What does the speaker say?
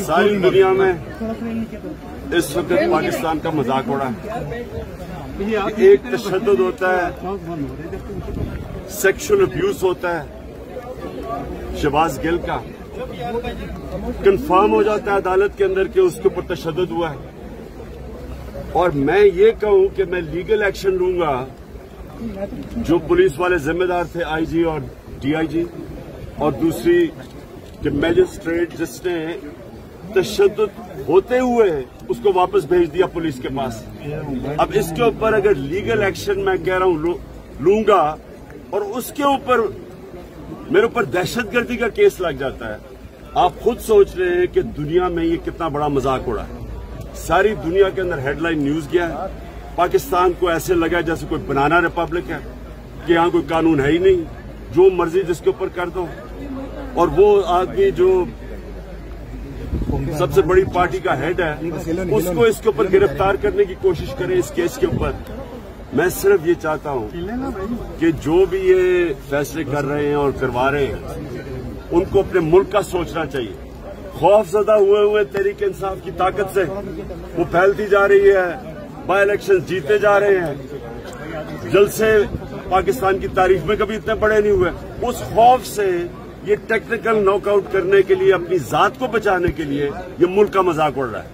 सारी दुनिया में इस वक्त पाकिस्तान का मज़ाक उड़ा है एक तशद होता है सेक्सुअल अब्यूज होता है शबाज गिल का। कंफर्म हो जाता है अदालत के अंदर कि उसके ऊपर तशद हुआ है। और मैं ये कहूँ कि मैं लीगल एक्शन लूँगा जो पुलिस वाले जिम्मेदार थे आईजी और डीआईजी और दूसरी कि मैजिस्ट्रेट जिसने तशद होते हुए उसको वापस भेज दिया पुलिस के पास। अब इसके ऊपर अगर लीगल एक्शन मैं कह रहा हूँ लूँगा और उसके ऊपर मेरे ऊपर दहशतगर्दी का केस लग जाता है, आप खुद सोच रहे हैं कि दुनिया में ये कितना बड़ा मज़ाक उड़ा है। सारी दुनिया के अंदर हेडलाइन न्यूज़ गया है। पाकिस्तान को ऐसे लगा जैसे कोई बनाना रिपब्लिक है, कि यहाँ कोई कानून है ही नहीं। जो मर्ज़ी जिसके ऊपर कर दो। और वो आदमी जो सबसे बड़ी पार्टी का हेड है उसको इसके ऊपर गिरफ़्तार करने की कोशिश करें इस केस के ऊपर। मैं सिर्फ़ ये चाहता हूँ कि जो भी ये फैसले कर रहे हैं और करवा रहे हैं उनको अपने मुल्क का सोचना चाहिए। खौफजदा हुए हुए तरीके इंसाफ की ताकत से वो फैलती जा रही है बाई इलेक्शन जीते जा रहे हैं। जल से पाकिस्तान की तारीफ़ में कभी इतने बड़े नहीं हुए। उस खौफ से ये टेक्निकल नॉकआउट करने के लिए, अपनी जात को बचाने के लिए, ये मुल्क का मज़ाक उड़ रहा है।